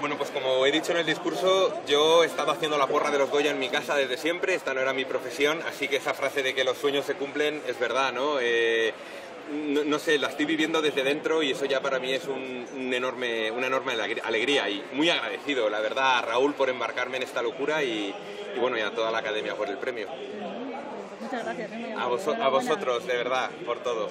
Bueno, pues como he dicho en el discurso, yo estaba haciendo la porra de los Goya en mi casa desde siempre, esta no era mi profesión, así que esa frase de que los sueños se cumplen es verdad, ¿no? Eh, no, sé, la estoy viviendo desde dentro y eso ya para mí es un, enorme, una enorme alegría y muy agradecido, la verdad, a Raúl por embarcarme en esta locura y, bueno, y a toda la academia por el premio. Muchas gracias. ¿eh? A, a vosotros, de verdad, por todo.